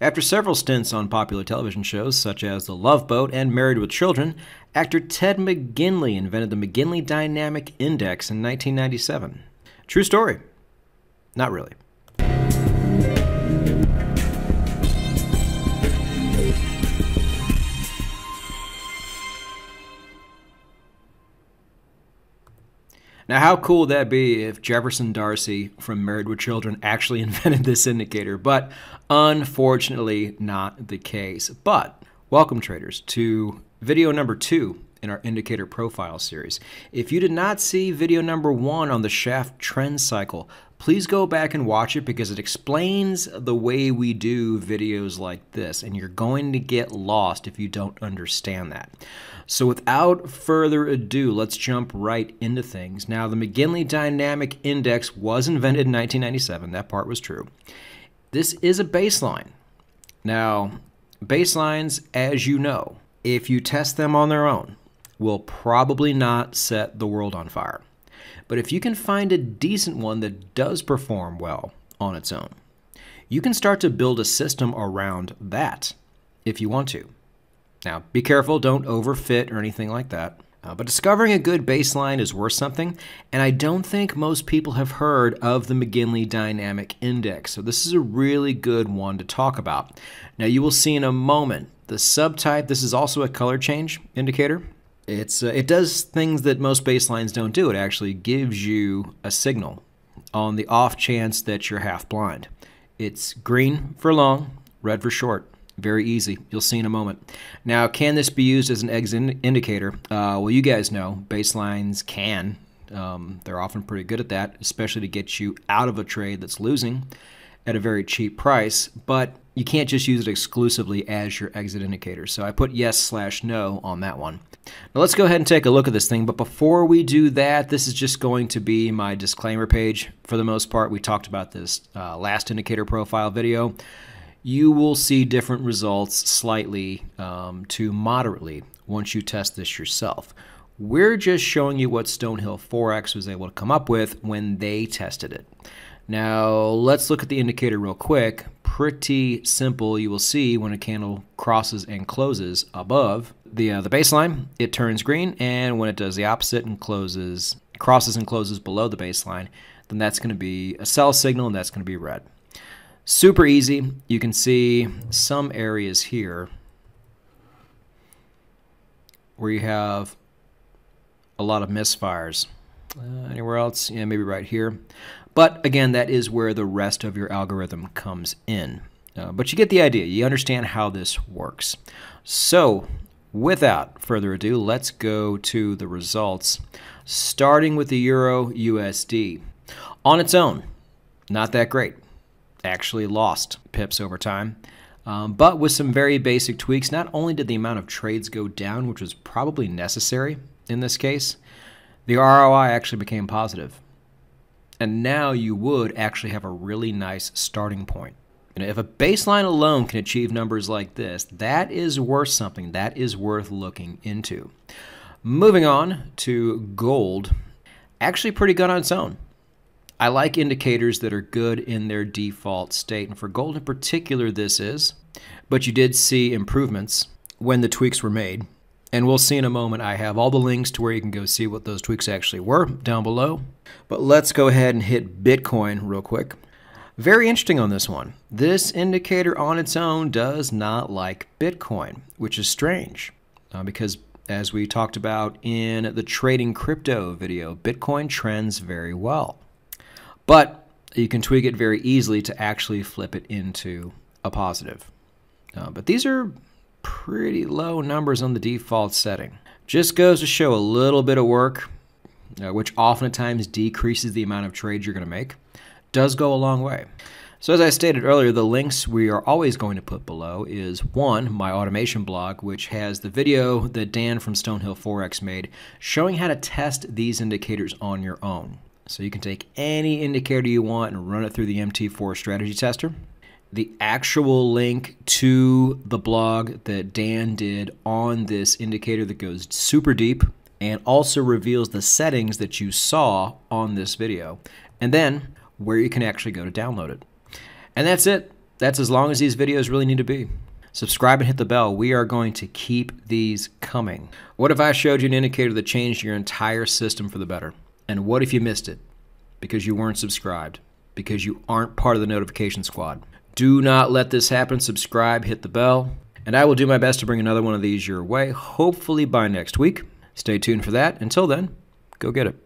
After several stints on popular television shows such as The Love Boat and Married with Children, actor Ted McGinley invented the McGinley Dynamic Index in 1997. True story. Not really. Now, how cool would that be if Jefferson Darcy from Married with Children actually invented this indicator? But unfortunately, not the case. But welcome, traders, to video number two in our indicator profile series. If you did not see video number one on the Schaff trend cycle, please go back and watch it because it explains the way we do videos like this, and you're going to get lost if you don't understand that. So without further ado, let's jump right into things. Now, the McGinley Dynamic Index was invented in 1997. That part was true. This is a baseline. Now, baselines, as you know, if you test them on their own, will probably not set the world on fire. But if you can find a decent one that does perform well on its own, you can start to build a system around that if you want to. Now, be careful, don't overfit or anything like that. Uh, but discovering a good baseline is worth something, and I don't think most people have heard of the McGinley Dynamic Index, so this is a really good one to talk about. Now, you will see in a moment the subtype, this is also a color change indicator. It's, uh, it does things that most baselines don't do. It actually gives you a signal on the off chance that you're half blind. It's green for long, red for short. Very easy. You'll see in a moment. Now, can this be used as an exit indicator? Uh, well, you guys know baselines can. Um, they're often pretty good at that, especially to get you out of a trade that's losing at a very cheap price. But you can't just use it exclusively as your exit indicator. So I put yes slash no on that one. Now let's go ahead and take a look at this thing. But before we do that, this is just going to be my disclaimer page. For the most part, we talked about this uh, last indicator profile video you will see different results slightly um, to moderately once you test this yourself. We're just showing you what Stonehill Forex was able to come up with when they tested it. Now, let's look at the indicator real quick. Pretty simple. You will see when a candle crosses and closes above the, uh, the baseline, it turns green, and when it does the opposite and closes, crosses and closes below the baseline, then that's going to be a sell signal and that's going to be red. Super easy. You can see some areas here where you have a lot of misfires. Uh, anywhere else? Yeah, maybe right here. But again, that is where the rest of your algorithm comes in. Uh, but you get the idea. You understand how this works. So without further ado, let's go to the results, starting with the Euro USD. On its own, not that great actually lost pips over time. Um, but with some very basic tweaks, not only did the amount of trades go down, which was probably necessary in this case, the ROI actually became positive. And now you would actually have a really nice starting point. And if a baseline alone can achieve numbers like this, that is worth something. That is worth looking into. Moving on to gold, actually pretty good on its own. I like indicators that are good in their default state, and for gold in particular, this is. But you did see improvements when the tweaks were made. And we'll see in a moment. I have all the links to where you can go see what those tweaks actually were down below. But let's go ahead and hit Bitcoin real quick. Very interesting on this one. This indicator on its own does not like Bitcoin, which is strange uh, because as we talked about in the trading crypto video, Bitcoin trends very well. But you can tweak it very easily to actually flip it into a positive. Uh, but these are pretty low numbers on the default setting. Just goes to show a little bit of work, uh, which oftentimes decreases the amount of trades you're going to make, does go a long way. So as I stated earlier, the links we are always going to put below is one, my automation blog, which has the video that Dan from Stonehill Forex made showing how to test these indicators on your own. So you can take any indicator you want and run it through the MT4 strategy tester. The actual link to the blog that Dan did on this indicator that goes super deep and also reveals the settings that you saw on this video. And then where you can actually go to download it. And that's it. that's as long as these videos really need to be. Subscribe and hit the bell. We are going to keep these coming. What if I showed you an indicator that changed your entire system for the better? And what if you missed it because you weren't subscribed, because you aren't part of the notification squad? Do not let this happen. Subscribe, hit the bell, and I will do my best to bring another one of these your way, hopefully by next week. Stay tuned for that. Until then, go get it.